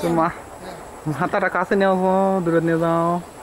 Cum a? Ma tara casa ne-o, durut ne-o.